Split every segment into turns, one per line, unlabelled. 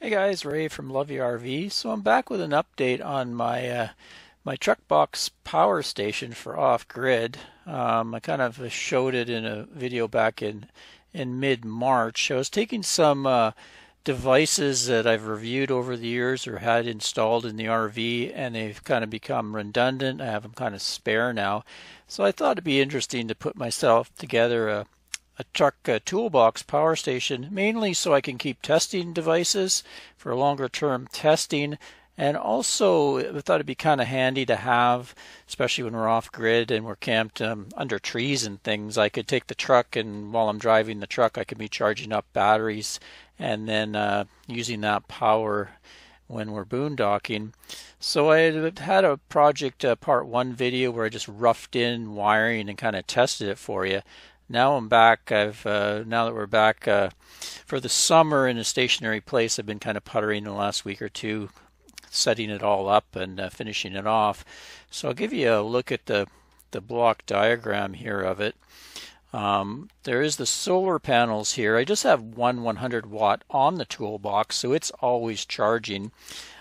Hey guys, Ray from Love Your RV. So I'm back with an update on my uh, my truck box power station for off grid. Um, I kind of showed it in a video back in in mid March. I was taking some uh, devices that I've reviewed over the years or had installed in the RV, and they've kind of become redundant. I have them kind of spare now, so I thought it'd be interesting to put myself together a a truck a toolbox power station mainly so I can keep testing devices for longer term testing and also I thought it'd be kind of handy to have especially when we're off grid and we're camped um, under trees and things I could take the truck and while I'm driving the truck I could be charging up batteries and then uh, using that power when we're boondocking. So I had a project uh, part one video where I just roughed in wiring and kind of tested it for you now I'm back. I've uh, now that we're back uh, for the summer in a stationary place. I've been kind of puttering the last week or two, setting it all up and uh, finishing it off. So I'll give you a look at the the block diagram here of it. Um, there is the solar panels here. I just have one 100 watt on the toolbox, so it's always charging.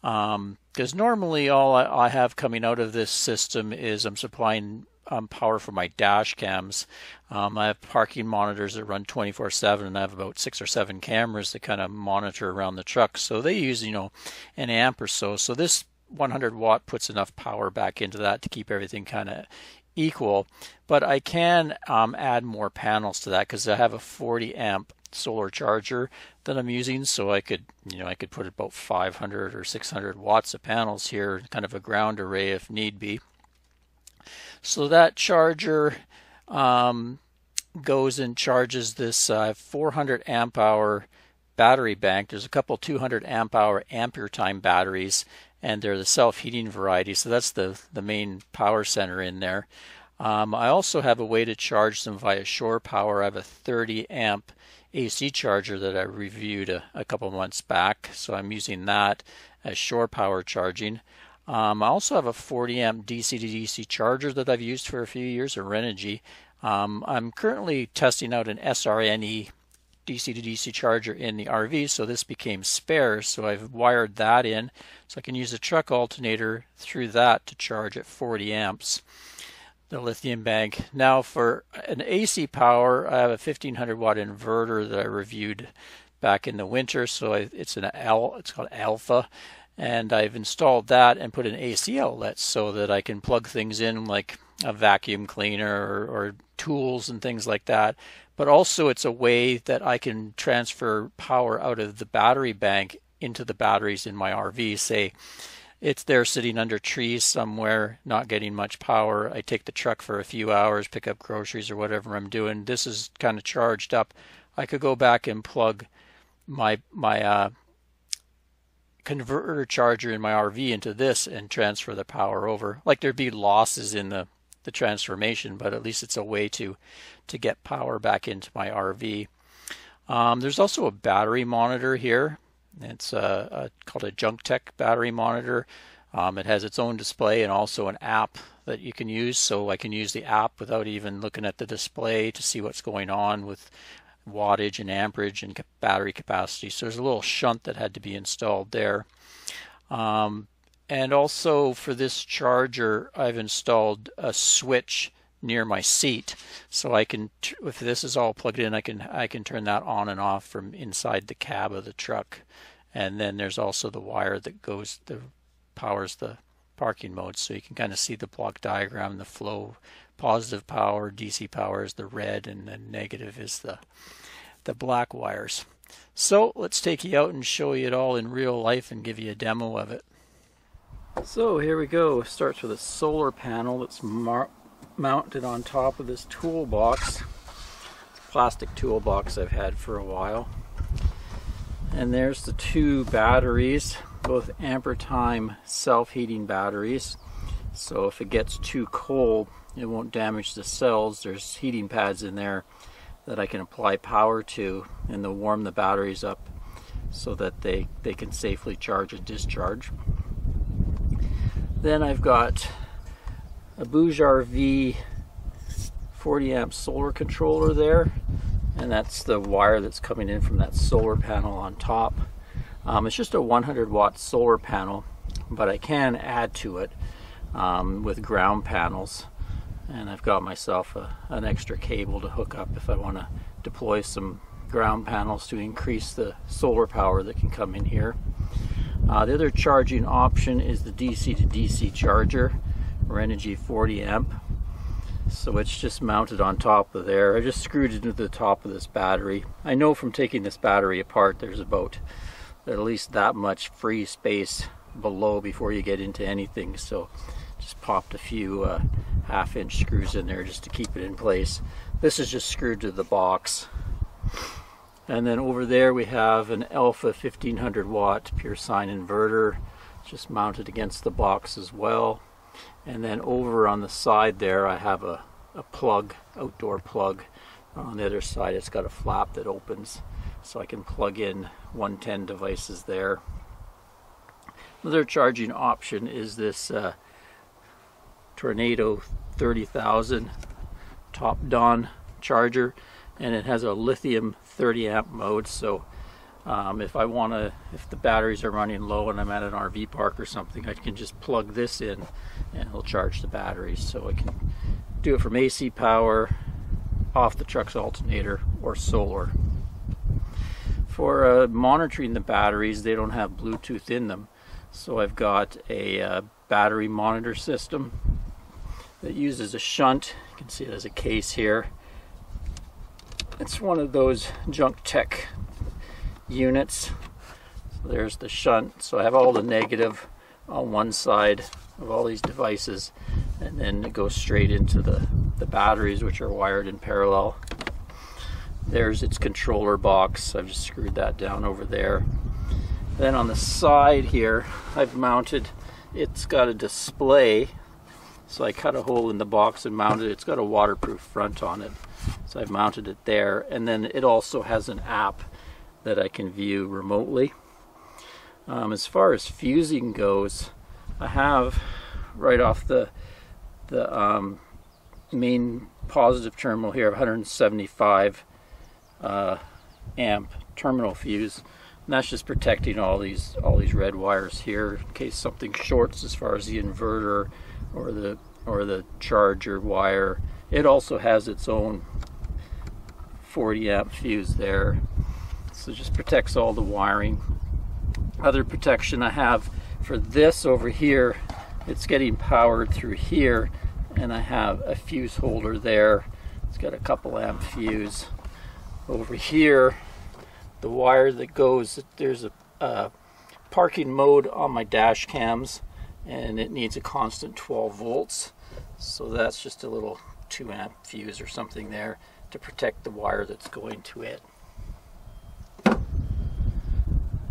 Because um, normally all I, I have coming out of this system is I'm supplying um, power for my dash cams. Um, I have parking monitors that run 24/7, and I have about six or seven cameras that kind of monitor around the truck. So they use you know an amp or so. So this 100 watt puts enough power back into that to keep everything kind of equal. But I can um, add more panels to that because I have a 40 amp solar charger that I'm using. So I could you know I could put about 500 or 600 watts of panels here, kind of a ground array if need be. So that charger um, goes and charges this uh, 400 amp hour battery bank. There's a couple 200 amp hour Ampere Time batteries, and they're the self heating variety. So that's the the main power center in there. Um, I also have a way to charge them via shore power. I have a 30 amp AC charger that I reviewed a, a couple months back, so I'm using that as shore power charging. Um, I also have a 40 amp DC to DC charger that I've used for a few years, a Renogy. Um, I'm currently testing out an SRNE DC to DC charger in the RV, so this became spare, so I've wired that in, so I can use a truck alternator through that to charge at 40 amps. The lithium bank. Now for an AC power, I have a 1500 watt inverter that I reviewed back in the winter, so it's an L, it's called ALFFAA and I've installed that and put an AC outlet so that I can plug things in like a vacuum cleaner or, or, tools and things like that. But also, it's a way that I can transfer power out of the battery bank into the batteries in my RV. Say it's there sitting under trees somewhere, not getting much power. I take the truck for a few hours, pick up groceries or whatever I'm doing. This is kind of charged up. I could go back and plug my my uh, converter charger in my RV into this and transfer the power over. Like there'd be losses in the, the transformation, but at least it's a way to to get power back into my RV. Um, there's also a battery monitor here. It's a, a, called a Junctek battery monitor. Um, it has its own display and also an app that you can use. So I can use the app without even looking at the display to see what's going on with wattage and amperage and battery capacity. So there's a little shunt that had to be installed there. Um, and also for this charger, I've installed a switch near my seat, so I can, if this is all plugged in, I can I can turn that on and off from inside the cab of the truck. And then there's also the wire that goes that powers the parking mode, so you can kind of see the block diagram, the flow. Positive power, DC power is the red, and the negative is the the black wires. So let's take you out and show you it all in real life and give you a demo of it. So here we go. It starts with a solar panel that's mounted on top of this toolbox. It's plastic toolbox I've had for a while. And there's the two batteries, both Ampere Time self-heating batteries. So if it gets too cold, it won't damage the cells. There's heating pads in there that I can apply power to and they'll warm the batteries up so that they, they can safely charge and discharge. Then I've got a BougeRV 40 amp solar controller there and that's the wire that's coming in from that solar panel on top. Um, it's just a 100 watt solar panel, but I can add to it um, with ground panels. And I've got myself a, an extra cable to hook up if I want to deploy some ground panels to increase the solar power that can come in here. Uh, the other charging option is the DC to DC charger, Renogy 40 amp. So it's just mounted on top of there. I just screwed it into the top of this battery. I know from taking this battery apart there's about at least that much free space below before you get into anything. So just popped a few uh, half inch screws in there just to keep it in place. This is just screwed to the box. And then over there we have an ALFFAA 1500 watt pure sine inverter just mounted against the box as well. And then over on the side there I have a, a plug, outdoor plug. On the other side it's got a flap that opens so I can plug in 110 devices there. Another charging option is this uh, Tornado 30,000 Topdon charger and it has a lithium 30 amp mode so um, if I want to, if the batteries are running low and I'm at an RV park or something, I can just plug this in and it'll charge the batteries. So I can do it from AC power, off the truck's alternator, or solar. For uh, monitoring the batteries, they don't have Bluetooth in them. So I've got a uh, battery monitor system that uses a shunt. You can see it a case here. It's one of those Junctek units. So there's the shunt. So I have all the negative on one side of all these devices and then it goes straight into the, the batteries which are wired in parallel. There's its controller box. I've just screwed that down over there. Then on the side here, I've mounted, it's got a display. So I cut a hole in the box and mounted it. It's got a waterproof front on it. So I've mounted it there. And then it also has an app that I can view remotely. Um, as far as fusing goes, I have right off the the um, main positive terminal here of 175 uh, amp terminal fuse. And that's just protecting all these all these red wires here in case something shorts as far as the inverter or the or the charger wire. It also has its own 40 amp fuse there so just protects all the wiring. Other protection I have for this over here, it's getting powered through here and I have a fuse holder there. It's got a couple amp fuse. Over here, the wire that goes, there's a, a parking mode on my dash cams and it needs a constant 12 volts. So that's just a little 2 amp fuse or something there to protect the wire that's going to it.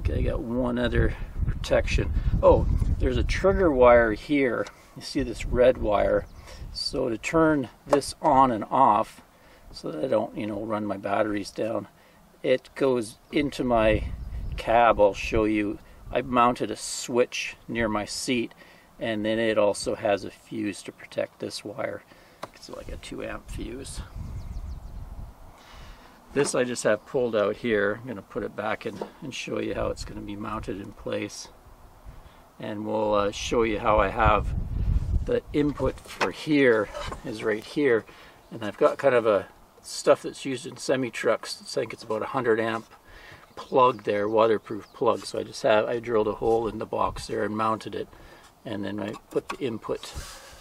Okay, I got one other protection. Oh, there's a trigger wire here. You see this red wire. So to turn this on and off, so that I don't, you know, run my batteries down, it goes into my cab. I'll show you. I've mounted a switch near my seat, and then it also has a fuse to protect this wire. It's like a 2 amp fuse. This I just have pulled out here. I'm going to put it back in and show you how it's going to be mounted in place. And we'll uh, show you how I have the input for here is right here. And I've got kind of a stuff that's used in semi-trucks. I think it's about a 100 amp plug there, waterproof plug. So I just have, I drilled a hole in the box there and mounted it. And then I put the input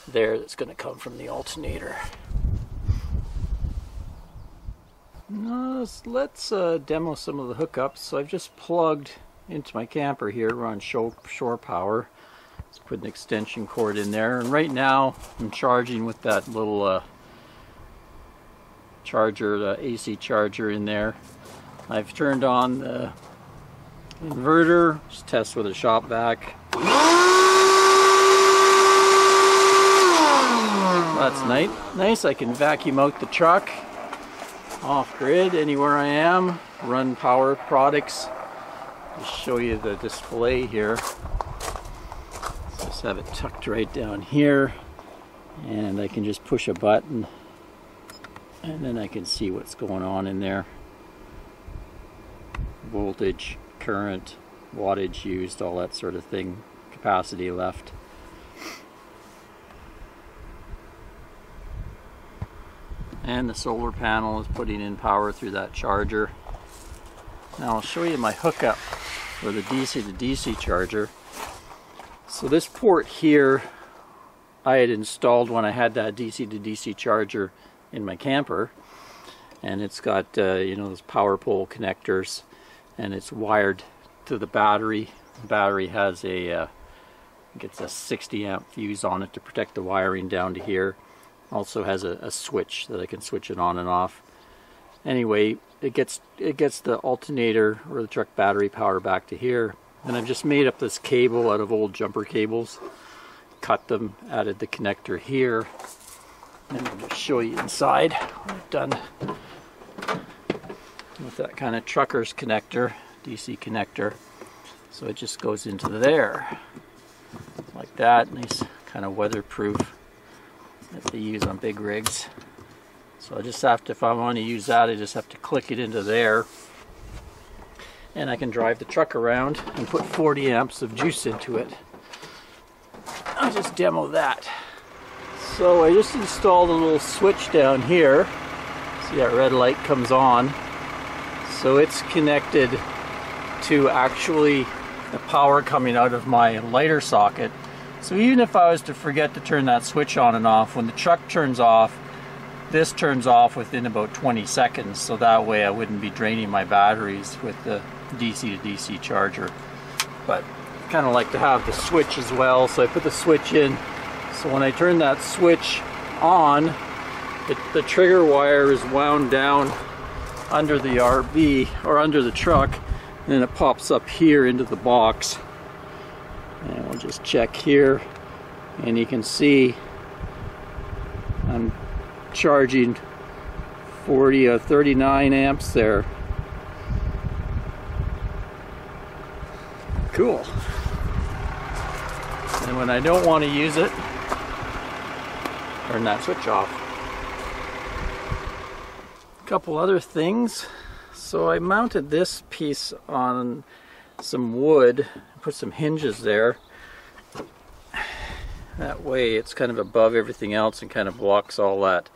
there that's going to come from the alternator. No, let's uh, demo some of the hookups. So I've just plugged into my camper here, run shore, shore power. Let's put an extension cord in there. And right now I'm charging with that little uh, charger, the AC charger in there. I've turned on the inverter, just test with a shop vac. That's nice. Nice, I can vacuum out the truck off-grid anywhere I am, run power products. Just show you the display here. Just have it tucked right down here and I can just push a button and then I can see what's going on in there. Voltage, current, wattage used, all that sort of thing, capacity left. And the solar panel is putting in power through that charger. Now I'll show you my hookup for the DC to DC charger. So this port here I had installed when I had that DC to DC charger in my camper and it's got uh, you know those PowerPole connectors and it's wired to the battery. The battery has a uh, gets a 60 amp fuse on it to protect the wiring down to here. Also has a, a switch that I can switch it on and off. Anyway it gets it gets the alternator or the truck battery power back to here. And I've just made up this cable out of old jumper cables cut them added the connector here and just show you inside what I've done with that kind of trucker's connector DC connector so it just goes into there like that nice kind of weatherproof that they use on big rigs so I just have to, if I want to use that, I just have to click it into there. And I can drive the truck around and put 40 amps of juice into it. I'll just demo that. So I just installed a little switch down here. See that red light comes on. So it's connected to actually the power coming out of my lighter socket. So even if I was to forget to turn that switch on and off, when the truck turns off, this turns off within about 20 seconds, so that way I wouldn't be draining my batteries with the DC to DC charger. But kind of like to have the switch as well, so I put the switch in. So when I turn that switch on, it, the trigger wire is wound down under the RV or under the truck, and then it pops up here into the box. And we'll just check here, and you can see I'm charging 40 or 39 amps there. Cool. And when I don't want to use it, turn that switch off. A couple other things. So I mounted this piece on some wood, put some hinges there. That way it's kind of above everything else and kind of blocks all that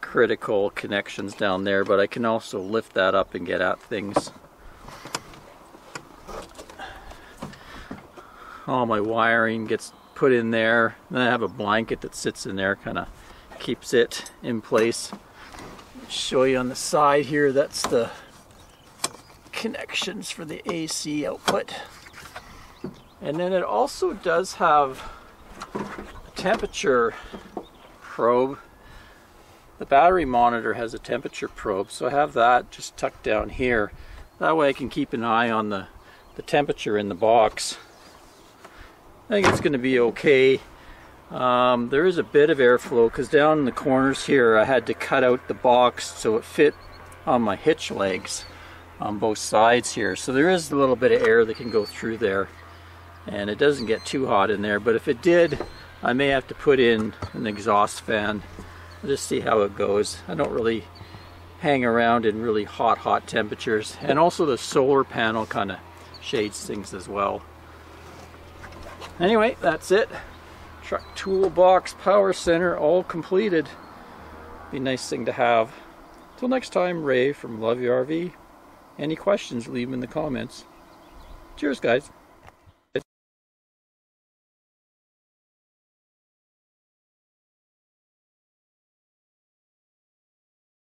critical connections down there, but I can also lift that up and get at things. All my wiring gets put in there. Then I have a blanket that sits in there, kind of keeps it in place. Show you on the side here, that's the connections for the AC output. And then it also does have a temperature probe. The battery monitor has a temperature probe, so I have that just tucked down here. That way I can keep an eye on the, the temperature in the box. I think it's going to be okay. Um, there is a bit of airflow because down in the corners here I had to cut out the box so it fit on my hitch legs on both sides here. So there is a little bit of air that can go through there and it doesn't get too hot in there. But if it did I may have to put in an exhaust fan. I'll just see how it goes. I don't really hang around in really hot hot temperatures. And also the solar panel kind of shades things as well anyway that's it. Truck toolbox power center all completed. Be a nice thing to have. Till next time Ray from Love Your RV any questions leave them in the comments. Cheers guys